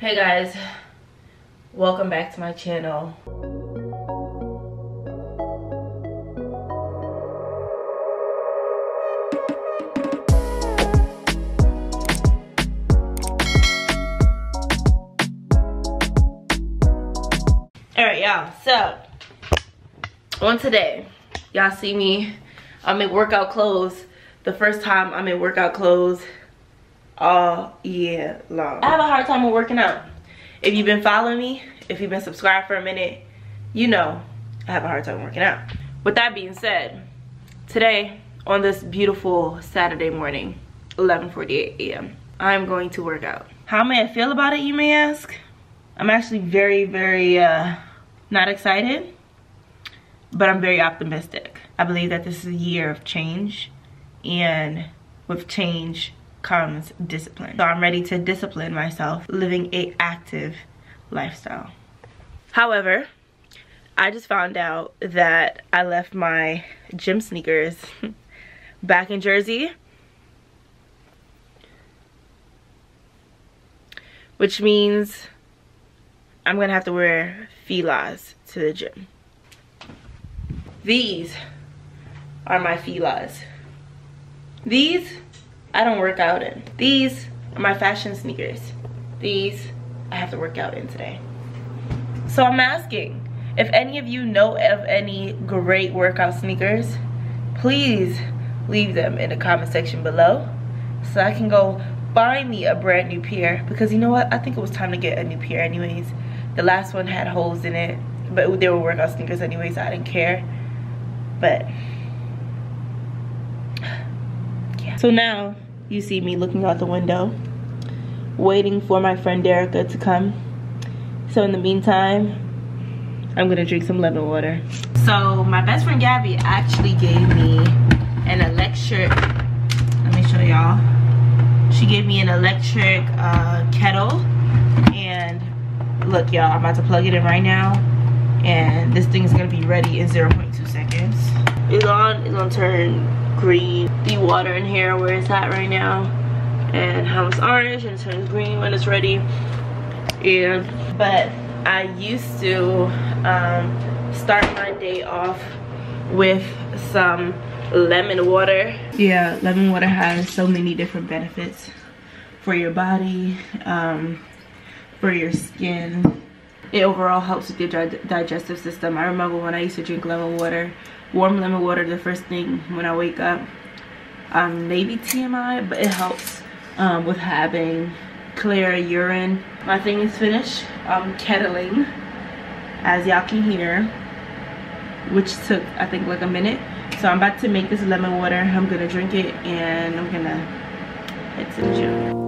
Hey guys, welcome back to my channel. All right, y'all, so on today, y'all see me, I'm in workout clothes. The first time I'm in workout clothes all year long. I have a hard time with working out. If you've been following me, if you've been subscribed for a minute, you know I have a hard time working out. With that being said, today on this beautiful Saturday morning, 11.48 a.m., I'm going to work out. How may I feel about it, you may ask? I'm actually very, very uh, not excited, but I'm very optimistic. I believe that this is a year of change, and with change comes discipline. So I'm ready to discipline myself living a active lifestyle. However, I just found out that I left my gym sneakers back in Jersey. Which means I'm gonna have to wear Fila's to the gym. These are my Fila's. These I don't work out in. These are my fashion sneakers. These I have to work out in today. So I'm asking, if any of you know of any great workout sneakers, please leave them in the comment section below so I can go buy me a brand new pair because you know what? I think it was time to get a new pair anyways. The last one had holes in it, but they were workout sneakers anyways, so I didn't care. But yeah. So now you see me looking out the window, waiting for my friend Derica to come. So in the meantime, I'm gonna drink some lemon water. So my best friend Gabby actually gave me an electric, let me show y'all. She gave me an electric uh, kettle and look y'all, I'm about to plug it in right now and this thing's gonna be ready in 0.2 seconds. It's on, it's gonna turn green. The water in here where it's at right now and how it's orange and it turns green when it's ready. And, but I used to um, start my day off with some lemon water. Yeah, lemon water has so many different benefits for your body, um, for your skin. It overall helps with your digestive system. I remember when I used to drink lemon water, warm lemon water the first thing when I wake up. Um, maybe TMI, but it helps um, with having clear urine. My thing is finished. I'm kettling, as y'all can hear, which took, I think, like a minute. So I'm about to make this lemon water. I'm gonna drink it and I'm gonna head to the gym.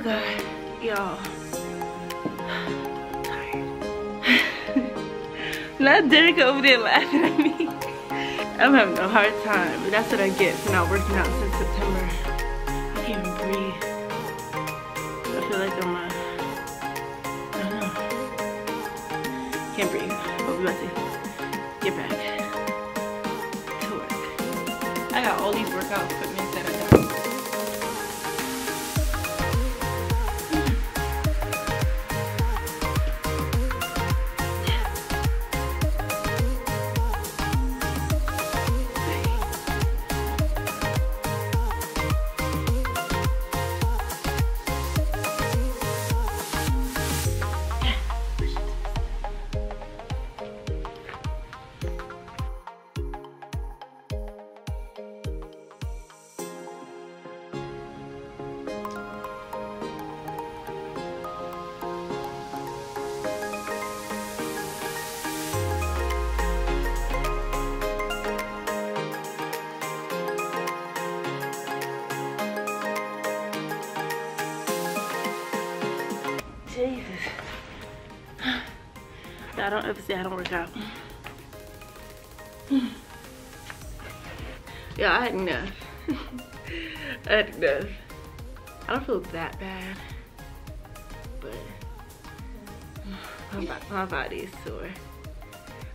Oh God, y'all. Not Derek over there laughing at me. I'm having a hard time, but that's what I get for not working out since September. I can't even breathe. I feel like I'm, uh, I don't know. Can't breathe, but we about to get back to work. I got all these workout equipment I don't ever say I don't work out. Yeah, I had enough. I had enough. I don't feel that bad, but my, my body is sore.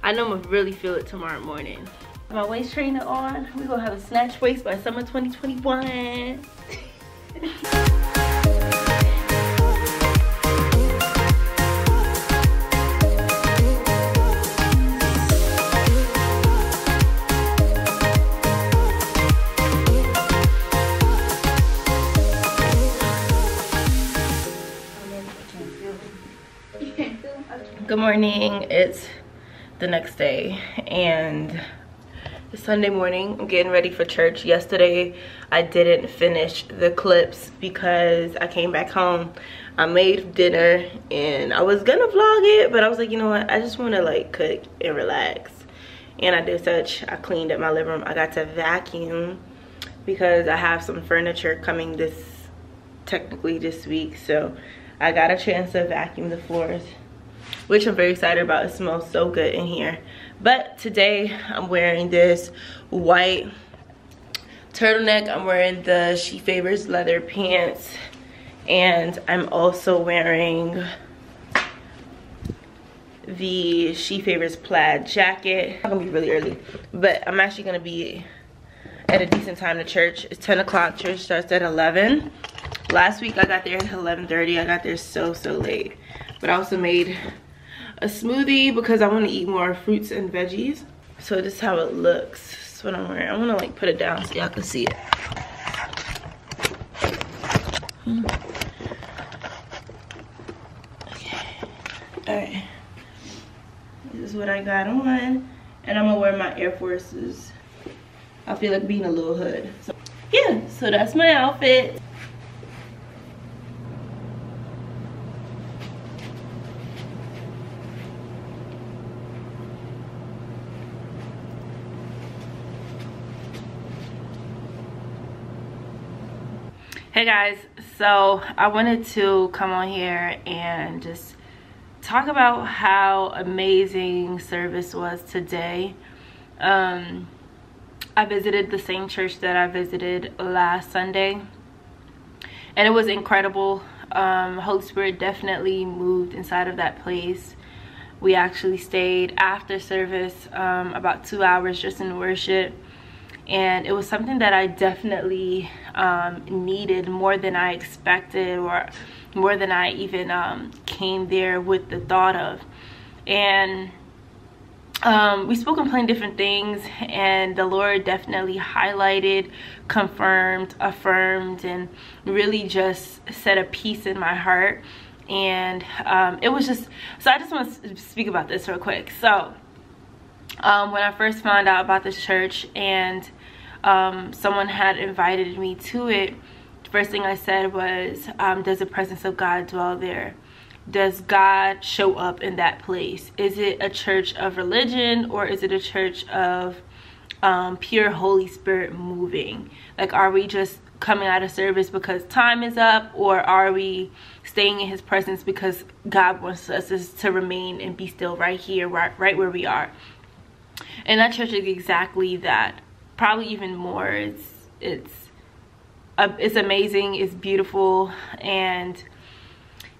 I know I'm gonna really feel it tomorrow morning. My waist trainer on. We're gonna have a snatch waist by summer 2021. Good morning. It's the next day and it's Sunday morning. I'm getting ready for church. Yesterday I didn't finish the clips because I came back home. I made dinner and I was gonna vlog it, but I was like, you know what? I just wanna like cook and relax. And I did such. I cleaned up my living room. I got to vacuum because I have some furniture coming this technically this week. So I got a chance to vacuum the floors which I'm very excited about. It smells so good in here. But today I'm wearing this white turtleneck. I'm wearing the SheFavours leather pants. And I'm also wearing the SheFavours plaid jacket. I'm gonna be really early, but I'm actually gonna be at a decent time to church. It's 10 o'clock, church starts at 11. Last week I got there at 11.30. I got there so, so late. But I also made a smoothie because I want to eat more fruits and veggies. So this is how it looks. That's what I'm wearing. I'm gonna like put it down so y'all can see it. Okay. Alright. This is what I got on. And I'm gonna wear my Air Forces. I feel like being a little hood. So yeah, so that's my outfit. Hey guys. So i wanted to come on here and just talk about how amazing service was today. Um i visited the same church that i visited last sunday and it was incredible. Um holy spirit definitely moved inside of that place. We actually stayed after service um about two hours just in worship and it was something that I definitely um, needed more than I expected or more than I even um, came there with the thought of. And um, we spoke on plenty different things and the Lord definitely highlighted, confirmed, affirmed, and really just set a peace in my heart. And um, it was just, so I just want to speak about this real quick. So um, when I first found out about this church and um, someone had invited me to it, the first thing I said was, um, does the presence of God dwell there? Does God show up in that place? Is it a church of religion or is it a church of um, pure Holy Spirit moving? Like, are we just coming out of service because time is up or are we staying in his presence because God wants us to remain and be still right here right, right where we are and that church is exactly that probably even more. It's it's uh, it's amazing it's beautiful and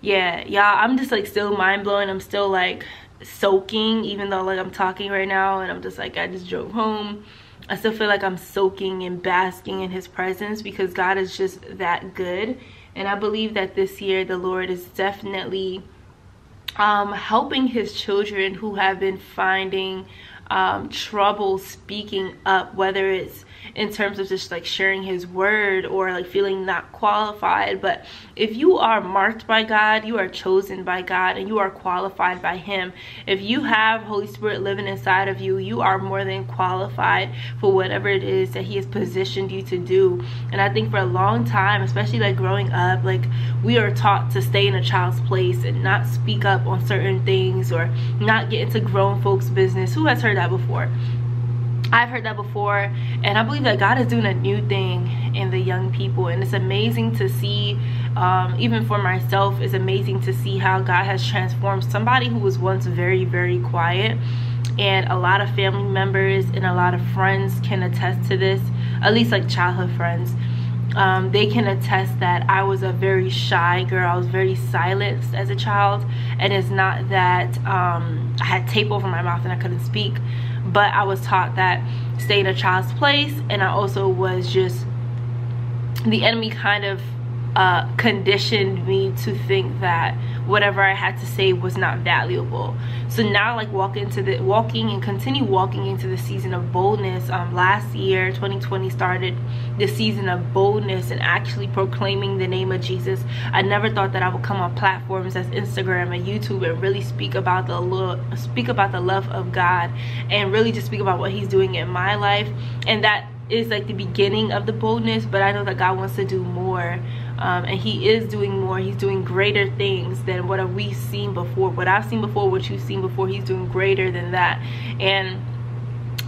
yeah y'all i'm just like still mind-blowing. I'm still like soaking even though like i'm talking right now and i'm just like i just drove home. I still feel like I'm soaking and basking in his presence because God is just that good. And I believe that this year the Lord is definitely um, helping his children who have been finding um, trouble speaking up, whether it's in terms of just like sharing his word or like feeling not qualified. But if you are marked by God, you are chosen by God, and you are qualified by Him. If you have Holy Spirit living inside of you, you are more than qualified for whatever it is that He has positioned you to do. And I think for a long time, especially like growing up, like we are taught to stay in a child's place and not speak up on certain things or not get into grown folks' business. Who has heard that before? I've heard that before and I believe that God is doing a new thing in the young people and it's amazing to see um, even for myself it's amazing to see how God has transformed somebody who was once very very quiet and a lot of family members and a lot of friends can attest to this at least like childhood friends um, they can attest that I was a very shy girl. I was very silenced as a child. And it's not that um, I had tape over my mouth and I couldn't speak but I was taught that stay in a child's place and I also was just the enemy kind of uh, conditioned me to think that whatever I had to say was not valuable. So now like walk into the walking and continue walking into the season of boldness. Um, last year, 2020 started the season of boldness and actually proclaiming the name of Jesus. I never thought that I would come on platforms as Instagram and YouTube and really speak about the love, speak about the love of God and really just speak about what he's doing in my life. And that is like the beginning of the boldness, but I know that God wants to do more um, and he is doing more. He's doing greater things than what have we seen before. What i've seen before what you've seen before he's doing greater than that. And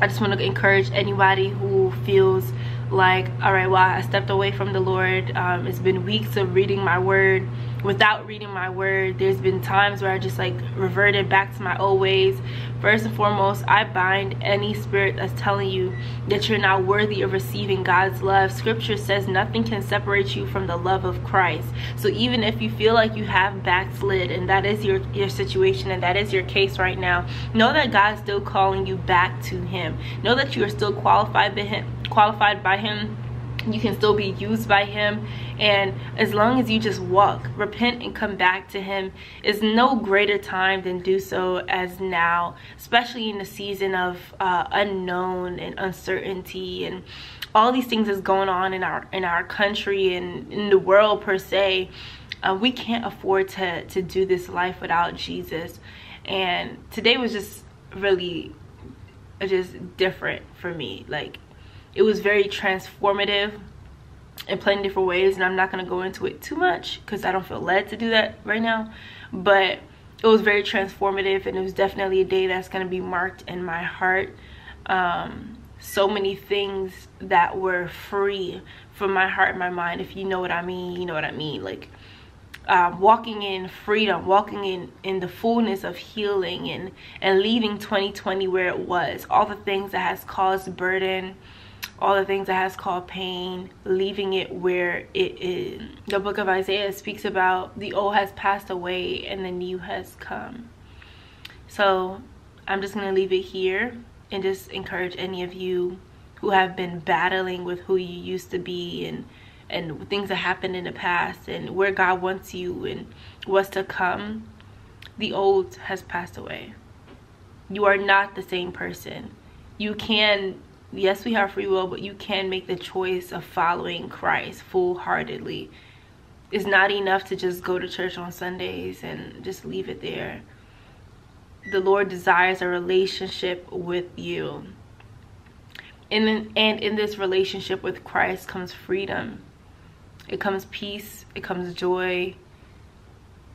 i just want to encourage anybody who feels like all right well i stepped away from the lord. Um, it's been weeks of reading my word without reading my word there's been times where i just like reverted back to my old ways. First and foremost i bind any spirit that's telling you that you're not worthy of receiving god's love. Scripture says nothing can separate you from the love of christ. So even if you feel like you have backslid and that is your your situation and that is your case right now know that god's still calling you back to him. Know that you are still qualified by him qualified by him you can still be used by him. And as long as you just walk repent and come back to him is no greater time than do so as now especially in the season of uh, unknown and uncertainty and all these things is going on in our in our country and in the world per se uh, we can't afford to to do this life without jesus. And today was just really just different for me. Like it was very transformative in plenty different ways and i'm not going to go into it too much because i don't feel led to do that right now but it was very transformative and it was definitely a day that's going to be marked in my heart. Um, so many things that were free from my heart and my mind if you know what i mean you know what i mean like um, walking in freedom walking in in the fullness of healing and and leaving 2020 where it was all the things that has caused burden all the things that has caused pain, leaving it where it is. The book of Isaiah speaks about the old has passed away and the new has come. So I'm just going to leave it here and just encourage any of you who have been battling with who you used to be and and things that happened in the past and where God wants you and what's to come. The old has passed away. You are not the same person. You can yes we have free will but you can make the choice of following christ full-heartedly. It's not enough to just go to church on sundays and just leave it there. The lord desires a relationship with you. And and in this relationship with christ comes freedom. It comes peace. It comes joy.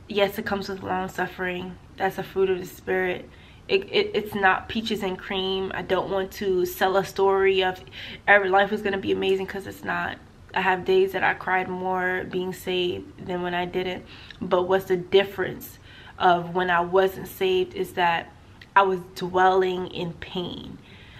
Yes it comes with long suffering. That's a fruit of the spirit it, it, it's not peaches and cream i don't want to sell a story of every life is going to be amazing because it's not I have days that I cried more being saved than when I didn't. But what's the difference of when I wasn't saved is that I was dwelling in pain.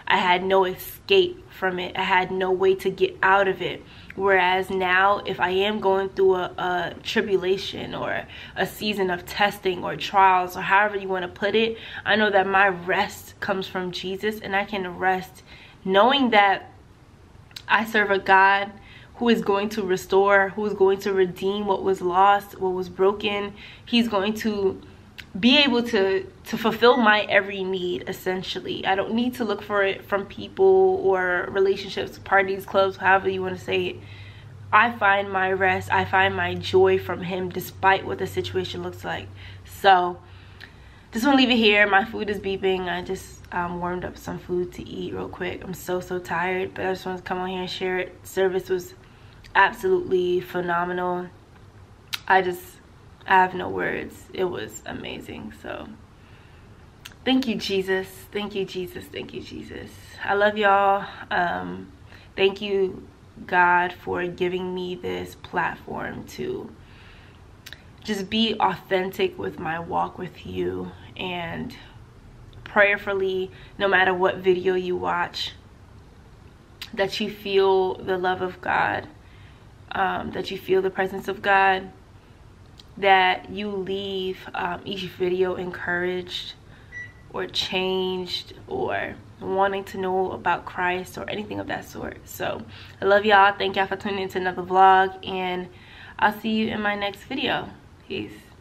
I had no escape from it. I had no way to get out of it. Whereas now, if I am going through a, a, tribulation or a season of testing or trials or however you want to put it, I know that my rest comes from Jesus and I can rest knowing that I serve a God who is going to restore, who is going to redeem what was lost, what was broken. He's going to be able to to fulfill my every need essentially. I don't need to look for it from people or relationships parties clubs however you want to say it. I find my rest i find my joy from him despite what the situation looks like. So just want to leave it here. My food is beeping. I just um, warmed up some food to eat real quick. I'm so so tired but i just want to come on here and share it. Service was absolutely phenomenal. I just I have no words. It was amazing. So thank you, Jesus. Thank you, Jesus. Thank you, Jesus. I love y'all. Um, thank you, God, for giving me this platform to just be authentic with my walk with you and prayerfully, no matter what video you watch, that you feel the love of God, um, that you feel the presence of God that you leave um, each video encouraged or changed or wanting to know about Christ or anything of that sort. So I love y'all. Thank y'all for tuning into another vlog and I'll see you in my next video. Peace.